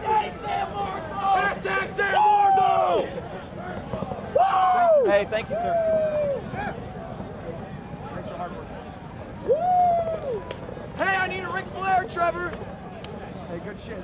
Hashtag Sam Marzo! Woo! Hey, thank you, sir. Thanks for the hard Woo! Hey, I need a Ric Flair, Trevor. Hey, good shit.